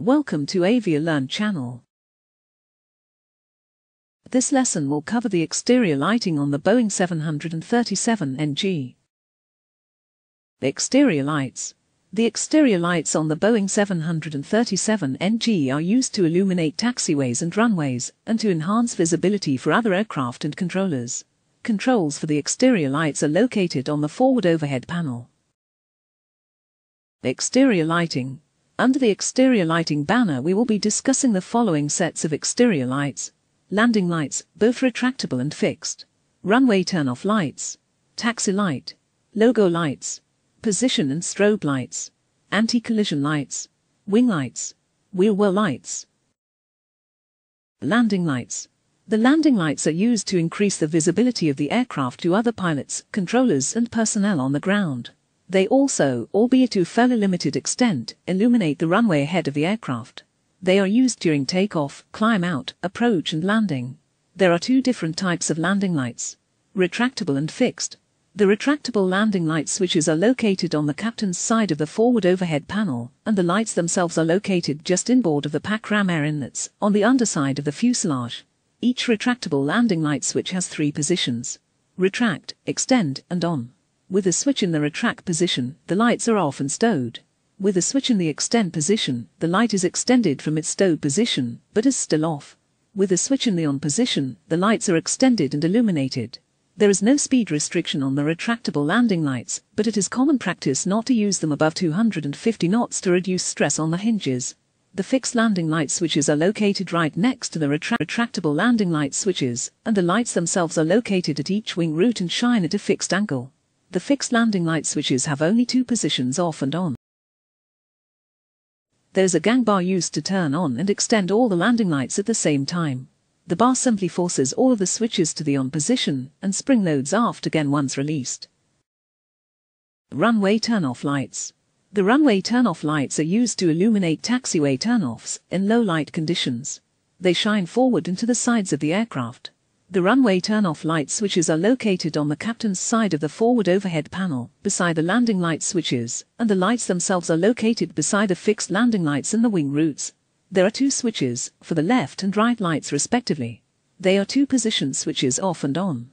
Welcome to Avia Learn channel. This lesson will cover the exterior lighting on the Boeing 737 NG. The exterior lights. The exterior lights on the Boeing 737 NG are used to illuminate taxiways and runways and to enhance visibility for other aircraft and controllers. Controls for the exterior lights are located on the forward overhead panel. Exterior lighting. Under the exterior lighting banner we will be discussing the following sets of exterior lights. Landing lights, both retractable and fixed. Runway turn-off lights. Taxi light. Logo lights. Position and strobe lights. Anti-collision lights. Wing lights. Wheel well lights. Landing lights. The landing lights are used to increase the visibility of the aircraft to other pilots, controllers and personnel on the ground. They also, albeit to a fairly limited extent, illuminate the runway ahead of the aircraft. They are used during takeoff, climb out, approach and landing. There are two different types of landing lights, retractable and fixed. The retractable landing light switches are located on the captain's side of the forward overhead panel, and the lights themselves are located just inboard of the pack ram air inlets, on the underside of the fuselage. Each retractable landing light switch has three positions. Retract, extend, and on. With a switch in the retract position, the lights are off and stowed. With a switch in the extend position, the light is extended from its stowed position, but is still off. With a switch in the on position, the lights are extended and illuminated. There is no speed restriction on the retractable landing lights, but it is common practice not to use them above 250 knots to reduce stress on the hinges. The fixed landing light switches are located right next to the retra retractable landing light switches, and the lights themselves are located at each wing root and shine at a fixed angle. The fixed landing light switches have only two positions off and on. There's a gang bar used to turn on and extend all the landing lights at the same time. The bar simply forces all of the switches to the on position and spring loads aft again once released. Runway turn-off lights. The runway turn-off lights are used to illuminate taxiway turn-offs in low light conditions. They shine forward into the sides of the aircraft. The runway turn-off light switches are located on the captain's side of the forward overhead panel, beside the landing light switches, and the lights themselves are located beside the fixed landing lights in the wing roots. There are two switches, for the left and right lights respectively. They are two position switches off and on.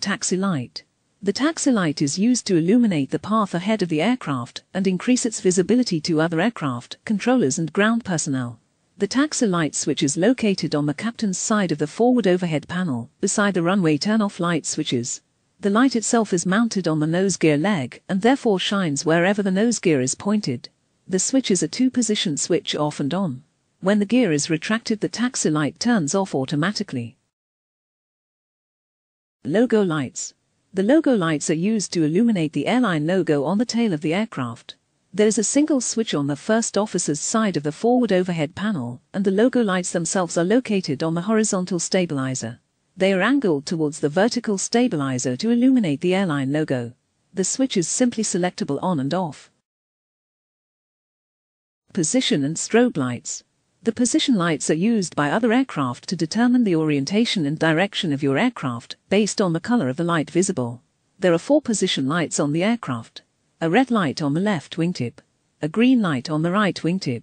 Taxi light. The taxi light is used to illuminate the path ahead of the aircraft and increase its visibility to other aircraft, controllers and ground personnel. The taxi light switch is located on the captain's side of the forward overhead panel, beside the runway turn-off light switches. The light itself is mounted on the nose gear leg and therefore shines wherever the nose gear is pointed. The switch is a two-position switch off and on. When the gear is retracted the taxi light turns off automatically. Logo lights. The logo lights are used to illuminate the airline logo on the tail of the aircraft. There is a single switch on the first officer's side of the forward overhead panel, and the logo lights themselves are located on the horizontal stabilizer. They are angled towards the vertical stabilizer to illuminate the airline logo. The switch is simply selectable on and off. Position and strobe lights. The position lights are used by other aircraft to determine the orientation and direction of your aircraft based on the color of the light visible. There are four position lights on the aircraft a red light on the left wingtip, a green light on the right wingtip,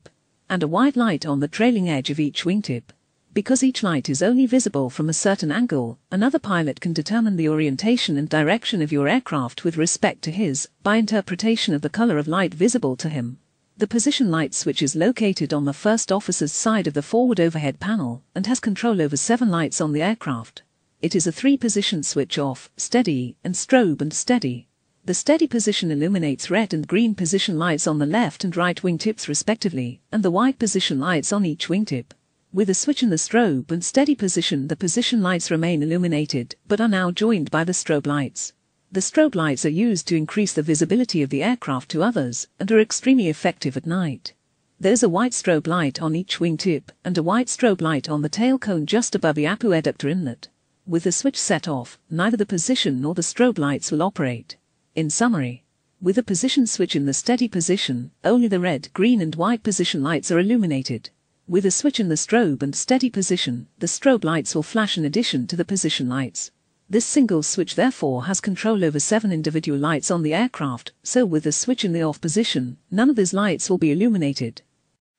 and a white light on the trailing edge of each wingtip. Because each light is only visible from a certain angle, another pilot can determine the orientation and direction of your aircraft with respect to his, by interpretation of the color of light visible to him. The position light switch is located on the first officer's side of the forward overhead panel and has control over seven lights on the aircraft. It is a three-position switch off, steady, and strobe and steady. The steady position illuminates red and green position lights on the left and right wingtips respectively, and the white position lights on each wingtip. With a switch in the strobe and steady position the position lights remain illuminated, but are now joined by the strobe lights. The strobe lights are used to increase the visibility of the aircraft to others, and are extremely effective at night. There's a white strobe light on each wingtip, and a white strobe light on the tail cone just above the APU adapter inlet. With the switch set off, neither the position nor the strobe lights will operate. In summary, with a position switch in the steady position, only the red, green and white position lights are illuminated. With a switch in the strobe and steady position, the strobe lights will flash in addition to the position lights. This single switch therefore has control over seven individual lights on the aircraft, so with the switch in the off position, none of these lights will be illuminated.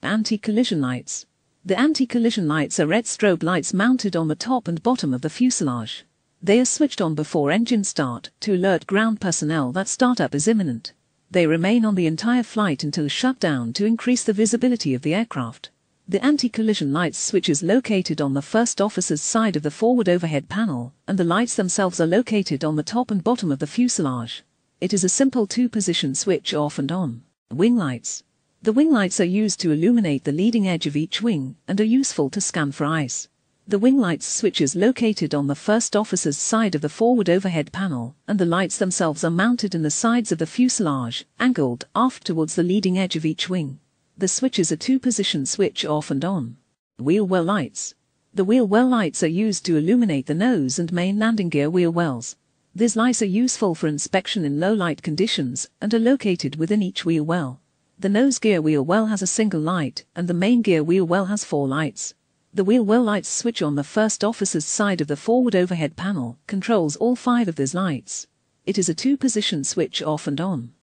Anti-collision lights. The anti-collision lights are red strobe lights mounted on the top and bottom of the fuselage. They are switched on before engine start to alert ground personnel that startup is imminent. They remain on the entire flight until shut down to increase the visibility of the aircraft. The anti-collision lights switch is located on the first officer's side of the forward overhead panel, and the lights themselves are located on the top and bottom of the fuselage. It is a simple two-position switch off and on. Wing lights. The wing lights are used to illuminate the leading edge of each wing and are useful to scan for ice. The wing lights switch is located on the first officer's side of the forward overhead panel, and the lights themselves are mounted in the sides of the fuselage, angled aft towards the leading edge of each wing. The switch is a two-position switch off and on. Wheel well lights. The wheel well lights are used to illuminate the nose and main landing gear wheel wells. These lights are useful for inspection in low light conditions and are located within each wheel well. The nose gear wheel well has a single light and the main gear wheel well has four lights. The wheel well lights switch on the first officer's side of the forward overhead panel controls all five of these lights. It is a two-position switch off and on.